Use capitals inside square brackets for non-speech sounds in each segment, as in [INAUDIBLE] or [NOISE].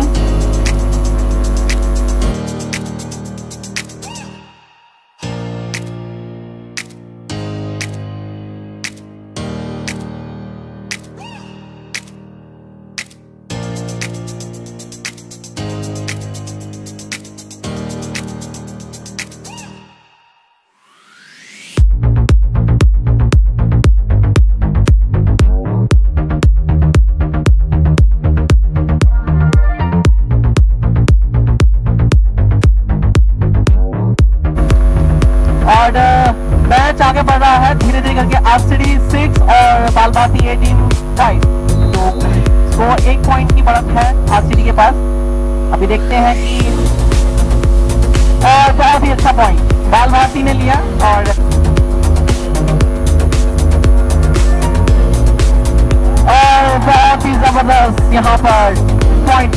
RCD point की बढ़त है आरसीडी के पास। अभी देखते हैं कि बहुत ही अच्छा पॉइंट बाल भारती ने लिया और और बहुत ही ज़बरदस्त यहाँ पर पॉइंट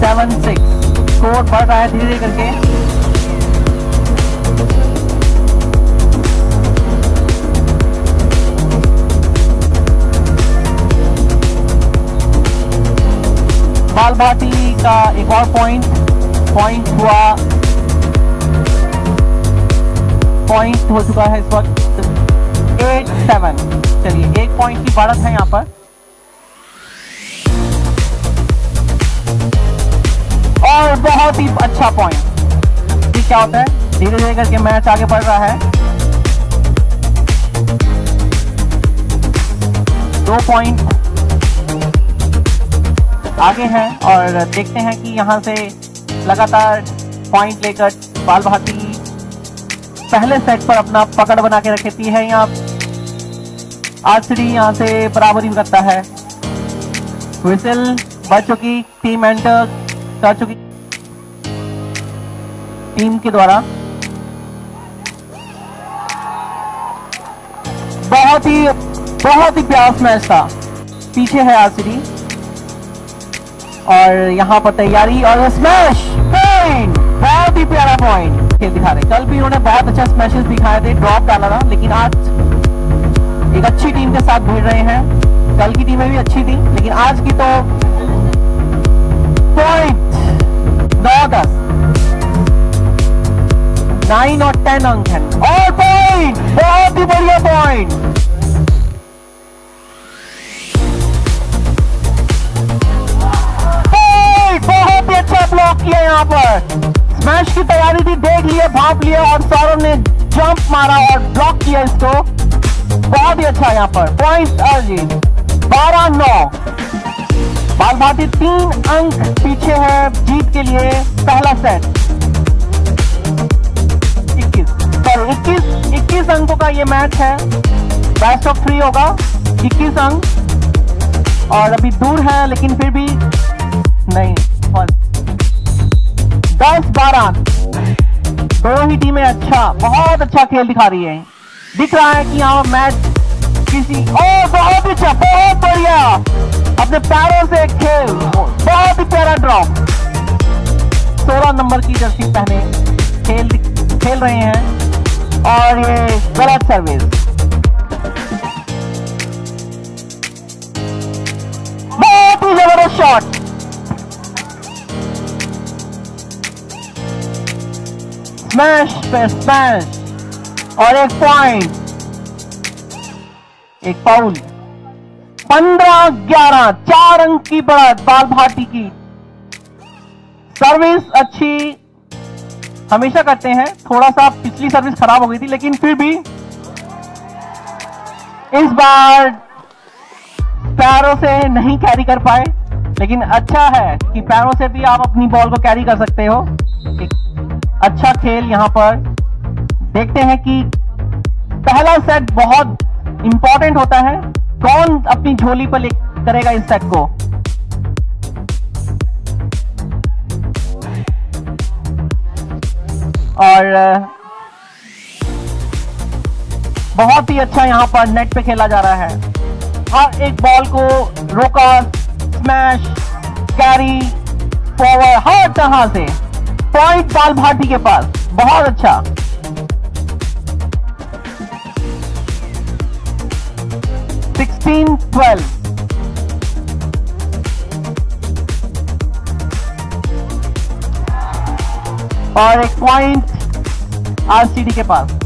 सेवन सिक्स स्कोर बढ़ रहा है धीरे धीरे करके। बाल भाटी का एक और पॉइंट पॉइंट हुआ पॉइंट हो चुका है इस वक्त एट सेवन चलिए, एक पॉइंट की बढ़त है यहाँ पर। और बहुत ही अच्छा पॉइंट ये क्या होता है? धीरे धीरे करके मैच आगे बढ़ रहा है। दो पॉइंट आगे हैं और देखते हैं कि यहाँ से लगातार पॉइंट लेकर बाल भारती पहले सेट पर अपना पकड़ बना के रखती है यहाँ। आरसीडी यहाँ से बराबरी करता है। विसल बच चुकी टीम एंटर कर चुकी टीम के द्वारा। बहुत ही बहुत ही प्यास मैच था। पीछे है आरसीडी और यहाँ पर तैयारी और स्मैश पॉइंट बहुत ही प्यारा पॉइंट खेल दिखा रहे कल भी उन्होंने बहुत अच्छा स्मैशेस दिखाए थे ड्रॉप डाला था, लेकिन आज एक अच्छी टीम के साथ भिड़ रहे हैं। कल की टीमें भी अच्छी थी, लेकिन आज की तो पॉइंट नौ दस। नाइन और टेन अंक है। और पॉइंट बहुत ही बढ़िया पॉइंट पॉइंट यहाँ पर। स्मैश की तैयारी थी देख लिए, भाप लिए और सौरभ ने जंप मारा और ब्लॉक किया इसको। बहुत ही अच्छा यहाँ पर। पॉइंट अर्जित बारह, नौ। बाल भारती तीन अंक पीछे है जीत के लिए। पहला सेट सॉरी इक्कीस इक्कीस अंकों का ये मैच है। बेस्ट ऑफ़ थ्री होगा। इक्कीस अंक। और अभी दूर है, लेकिन फिर भी नहीं। दस बारह। दो ही टीमें अच्छा बहुत अच्छा खेल दिखा रही है। दिख रहा है कि यहाँ मैच किसी ओ बहुत अच्छा बहुत बढ़िया। अपने पैरों से खेल, बहुत ही प्यारा ड्रॉप सोलह नंबर की जर्सी पहने खेल खेल रहे हैं। और ये गलत सर्विस बहुत ही ज़बरदस्त शॉट स्मैश पे स्मैश और एक पॉइंट एक फाउल पंद्रह, ग्यारह, चार अंक की बढ़त, बाल भाटी की। सर्विस अच्छी। हमेशा करते हैं। थोड़ा सा पिछली सर्विस खराब हो गई थी, लेकिन फिर भी। इस बार पैरों से नहीं कैरी कर पाए, लेकिन अच्छा है कि पैरों से भी आप अपनी बॉल को कैरी कर सकते हो। एक अच्छा खेल यहाँ पर। देखते हैं कि पहला सेट बहुत इंपॉर्टेंट होता है। कौन अपनी झोली पर करेगा इस सेट को? और, बहुत ही अच्छा यहाँ पर नेट पे खेला जा रहा है। हर एक बॉल को रोका स्मैश कैरी फॉरवर्ड हर तरह से। पॉइंट पाल भाटी के पास। बहुत अच्छा। सिक्सटीन ट्वेल्व और एक पॉइंट आरसीडी के पास।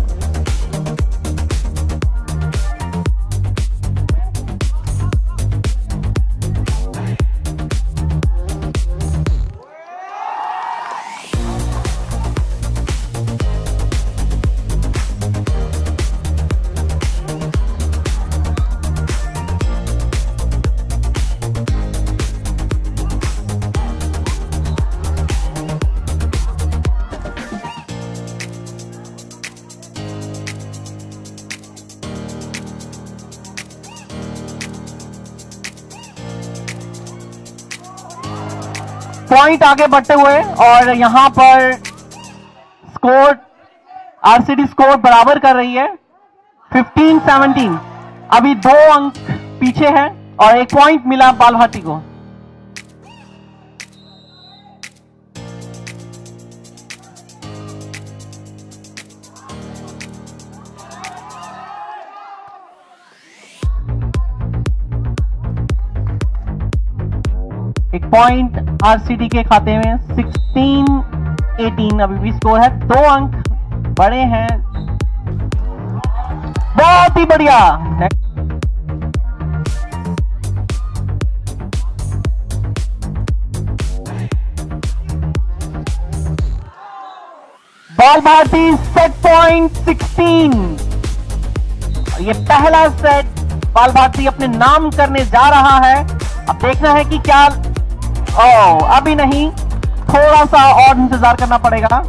पॉइंट आगे बढ़ते हुए और यहाँ पर स्कोर आरसीडी स्कोर बराबर कर रही है 15 17 अभी दो अंक पीछे है और एक पॉइंट मिला बालहाटी को। पॉइंट आरसीडी के खाते में 16 18 अभी भी स्कोर है। दो अंक बड़े हैं। बहुत ही बढ़िया। बॉल भारती सेट पॉइंट 16 ये पहला सेट बाल भारती अपने नाम करने जा रहा है। अब देखना है कि क्या ओ अभी नहीं। थोड़ा सा और इंतज़ार करना पड़ेगा।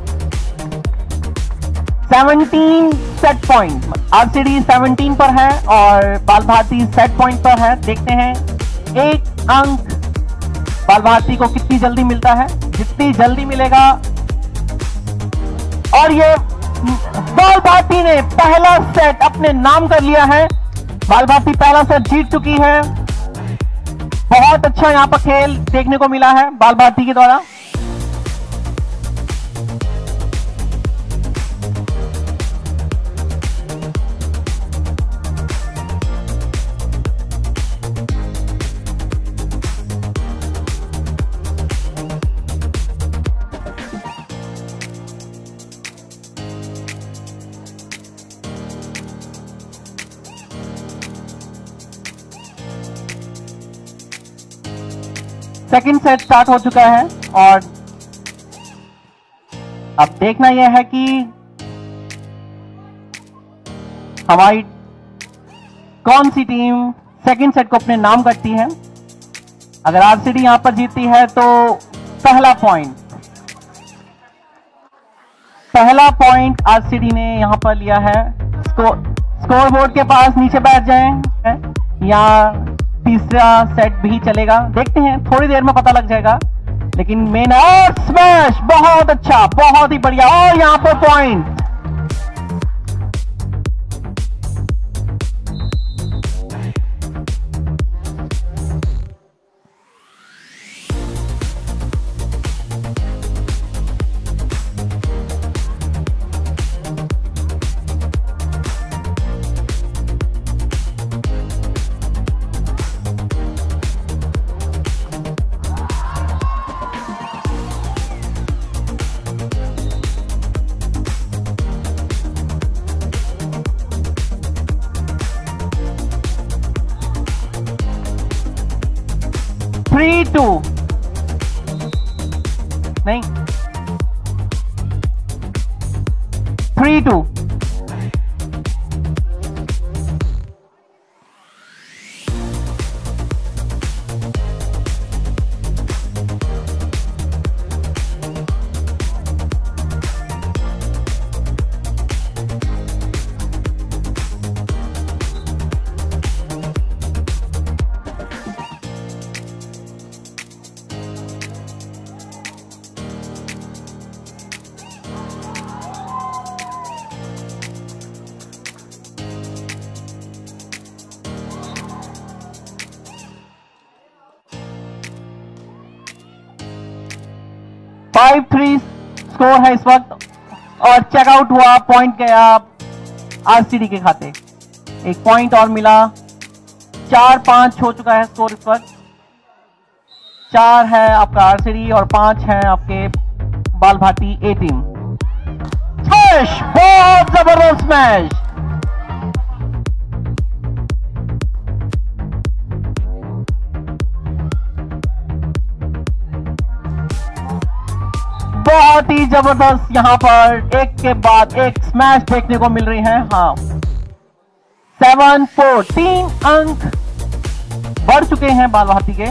17 सेट पॉइंट आरसीडी 17 पर है और बाल भारती सेट पॉइंट पर है। देखते हैं, एक अंक बाल भारती को कितनी जल्दी मिलता है। जितनी जल्दी मिलेगा। और ये बाल भारती ने पहला सेट अपने नाम कर लिया है। बाल भारती पहला सेट जीत चुकी है। बहुत अच्छा यहाँ पर खेल देखने को मिला है बाल भारती के द्वारा। सेकंड सेट स्टार्ट हो चुका है और अब देखना यह है कि हमारी कौन सी टीम सेकंड सेट को अपने नाम करती है? अगर आरसीडी यहाँ पर जीतती है तो पहला पॉइंट पहला पॉइंट आरसीडी ने यहाँ पर लिया है। स्कोर स्कोर बोर्ड के पास नीचे बैठ जाएँ। या तीसरा सेट भी चलेगा। देखते हैं, थोड़ी देर में पता लग जाएगा। लेकिन मेन और स्मैश बहुत अच्छा बहुत ही बढ़िया। और यहाँ पर पॉइंट स्कोर है इस वक्त। और चेकआउट हुआ पॉइंट गया आरसीडी के खाते। एक पॉइंट और मिला। चार पाँच हो चुका है स्कोर इस वक्त। चार है आपका आरसीडी और पाँच है आपके बाल भाटी ए टीम बहुत ज़बरदस्त मैच बहुत ही ज़बरदस्त यहाँ पर एक के बाद एक स्मैश देखने को मिल रही है। हाँ। सेवन फोर तीन अंक बढ़ चुके हैं बाल भारती के।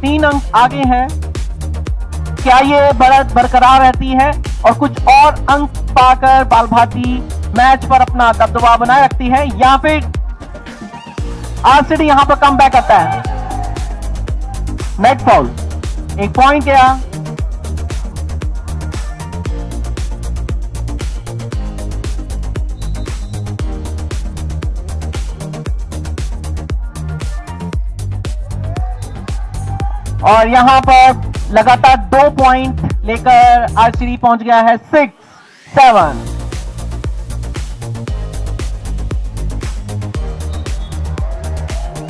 तीन अंक आगे हैं। क्या ये बढ़त बरकरार रहती है? और कुछ और अंक पाकर बाल भारती मैच पर अपना दबदबा बनाए रखती है या फिर आरसीडी यहाँ पर कम बैक करता है। नेट फॉल एक पॉइंट गया। और यहाँ पर लगातार दो पॉइंट लेकर आरसीडी पहुँच गया है सिक्स सेवन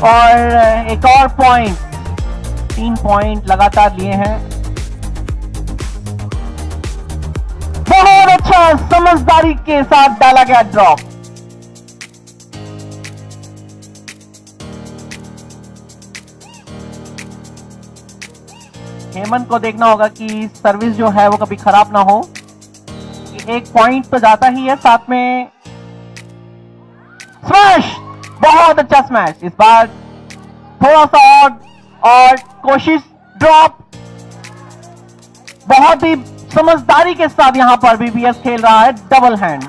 और एक और पॉइंट तीन पॉइंट लगातार लिए हैं। बहुत अच्छा समझदारी के साथ डाला गया ड्रॉप हेमंत को देखना होगा कि सर्विस जो है वो कभी खराब ना हो। एक पॉइंट तो जाता ही है, साथ में स्मैश बहुत अच्छा स्मैश इस बार थोड़ा सा और और कोशिश ड्रॉप बहुत ही समझदारी के साथ यहाँ पर बीबीएस खेल रहा है डबल हैंड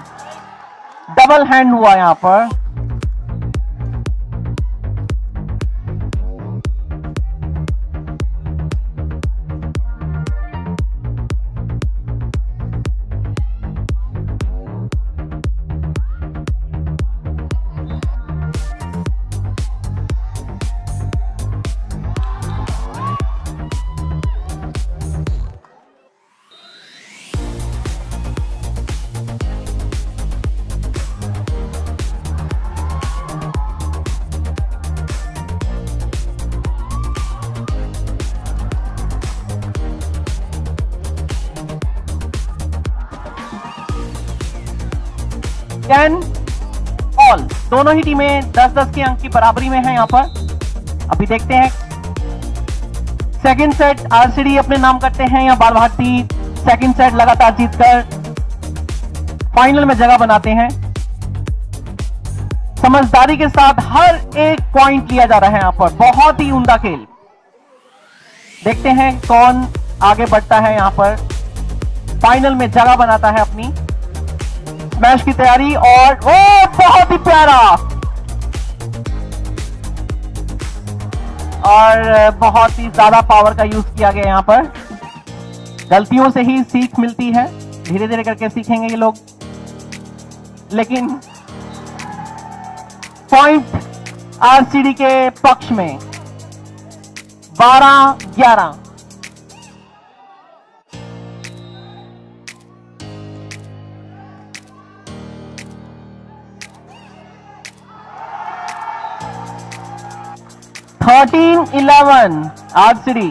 डबल हैंड हुआ यहाँ पर। दोनों ही टीमें 10-10 के अंक की बराबरी में है यहाँ पर। अभी देखते हैं। सेकंड सेट आरसीडी अपने नाम करते हैं या बाल भारती सेकंड सेट लगातार जीतकर फाइनल में जगह बनाते हैं। समझदारी के साथ हर एक पॉइंट लिया जा रहा है यहाँ पर। बहुत ही उमदा खेल। देखते हैं कौन आगे बढ़ता है यहाँ पर। फाइनल में जगह बनाता है अपनी। मैच की तैयारी और ओ बहुत ही प्यारा। और बहुत ही ज़्यादा पावर का यूज़ किया गया यहाँ पर। गलतियों से ही सीख मिलती है। धीरे धीरे करके सीखेंगे ये लोग। लेकिन पॉइंट आरसीडी के पक्ष में 12 11 थर्टीन इलेवन आरसीडी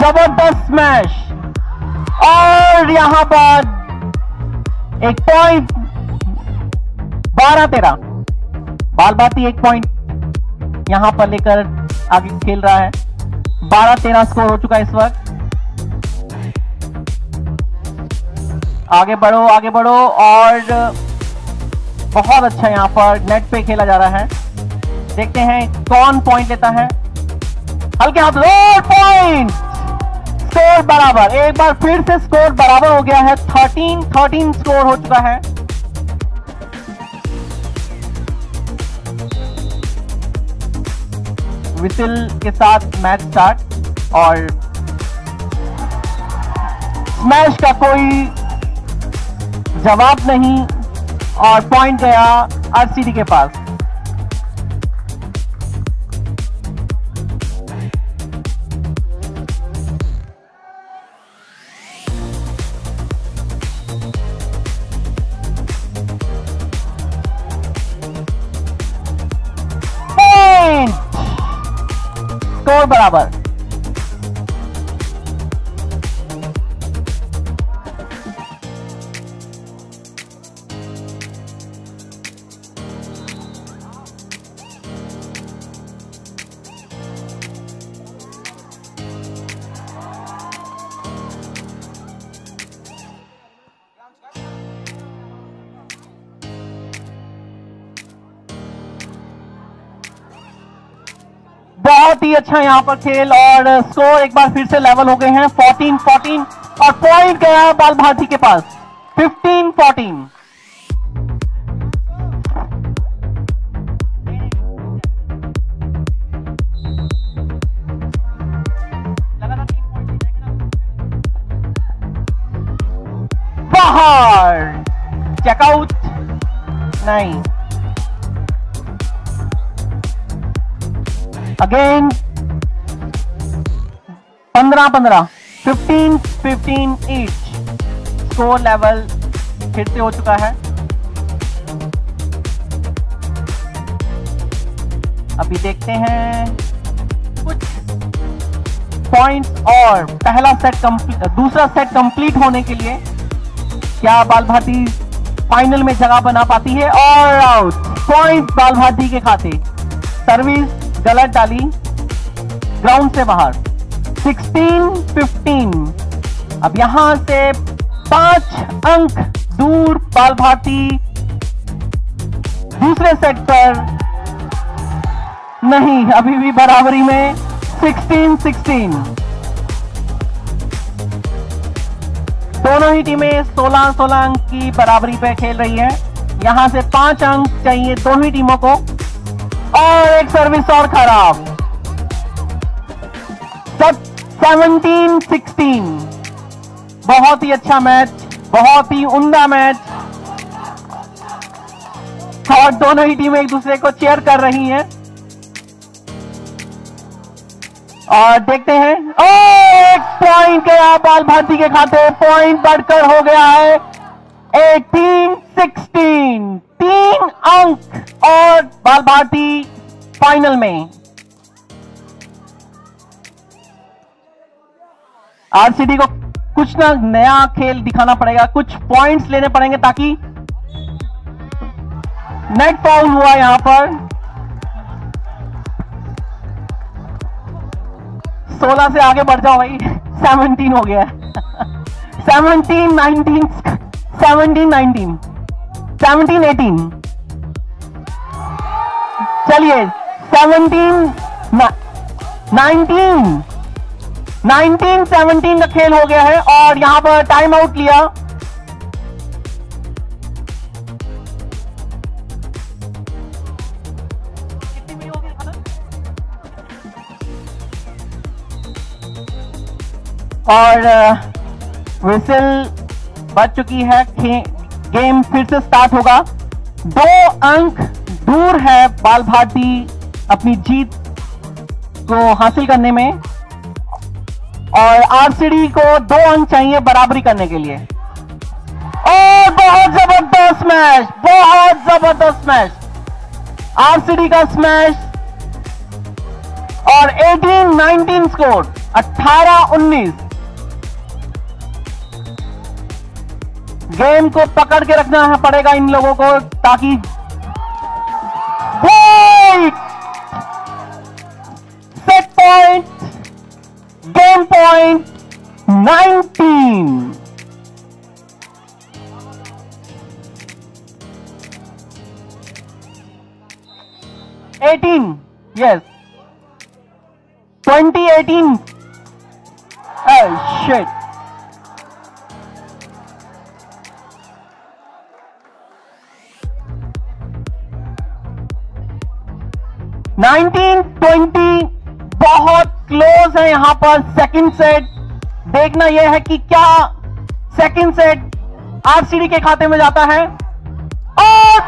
ज़बरदस्त स्मैश और यहाँ पर एक पॉइंट बारह तेरह। बाल बाती एक पॉइंट यहाँ पर लेकर आगे खेल रहा है। बारह तेरह स्कोर हो चुका है इस वक्त। आगे बढ़ो आगे बढ़ो और बहुत अच्छा यहाँ पर नेट पे खेला जा रहा है। देखते हैं कौन पॉइंट लेता है। हल्के हाथ पॉइंट स्कोर बराबर। एक बार फिर से स्कोर बराबर हो गया है। थर्टीन थर्टीन स्कोर हो चुका है। विसिल के साथ मैच स्टार्ट और स्मैश का कोई जवाब नहीं और पॉइंट गया आरसीडी के पास। स्कोर बराबर। बहुत ही अच्छा यहाँ पर खेल और स्कोर एक बार फिर से लेवल हो गए हैं। 14 14 और पॉइंट गया बाल भारती के पास। 15 14 बाहर चेकआउट नहीं। अगेन पंद्रह पंद्रह fifteen fifteen each score level फिर से हो चुका है। अभी देखते हैं कुछ पॉइंट्स और पहला सेट कंप्लीट दूसरा सेट कंप्लीट होने के लिए क्या बाल भारती फाइनल में जगह बना पाती है? और आउट पॉइंट बाल भारती के खाते। सर्विस गलत डाली ग्राउंड से बाहर। 16 15 अब यहाँ से पाँच अंक दूर बाल भारती दूसरे सेट पर नहीं, अभी भी बराबरी में। 16 16 दोनों ही टीमें 16 16 अंक की बराबरी पे खेल रही है। यहाँ से पाँच अंक चाहिए दोनों ही टीमों को। और एक सर्विस और खराब। सब 17 16 बहुत ही अच्छा मैच बहुत ही उमदा मैच और दोनों ही टीमें एक दूसरे को चेयर कर रही हैं। और देखते हैं। ओ एक पॉइंट गया बाल भारती के खाते पॉइंट बढ़कर हो गया है 18 16 तीन अंक और बाल भारती फाइनल में आरसीडी को कुछ ना नया खेल दिखाना पड़ेगा, कुछ पॉइंट्स लेने पड़ेंगे ताकि नेट फाउल हुआ यहाँ पर। 16 से आगे बढ़ जाओ भाई [LAUGHS] 17 हो गया। 17 19 17 19 सेवनटीन एटीन चलिए सेवनटीन नाइनटीन नाइनटीन सेवनटीन का खेल हो गया है और यहाँ पर टाइम आउट लिया। और uh, विसिल बच चुकी है गेम फिर से स्टार्ट होगा। दो अंक दूर है बाल भारती अपनी जीत को हासिल करने में। और आरसीडी को दो अंक चाहिए बराबरी करने के लिए। और बहुत ज़बरदस्त मैच बहुत ज़बरदस्त मैच आरसीडी का स्मैश और 18 19 स्कोर 18 गेम को पकड़ के रखना पड़ेगा इन लोगों को, ताकि set point game point nineteen eighteen yes twenty eighteen set 1920 बहुत क्लोज है यहाँ पर सेकंड सेट। देखना यह है कि क्या सेकंड सेट आरसीडी के खाते में जाता है। और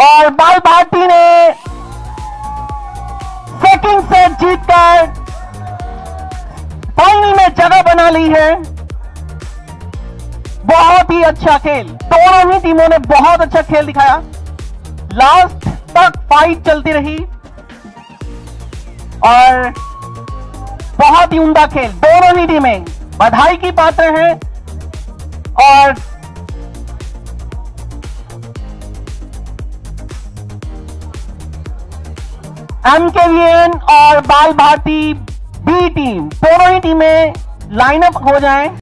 और बाल भारती ने सेकंड सेट जीतकर फाइनल में जगह बना ली है। बहुत ही अच्छा खेल। दोनों ही टीमों ने बहुत अच्छा खेल दिखाया। लास्ट तक फाइट चलती रही। और बहुत ही उमदा खेल। दोनों ही टीमें बधाई की पात्र हैं। और एमकेवीएन और बाल भारती बी टीम दोनों ही टीमें लाइनअप हो जाएँ।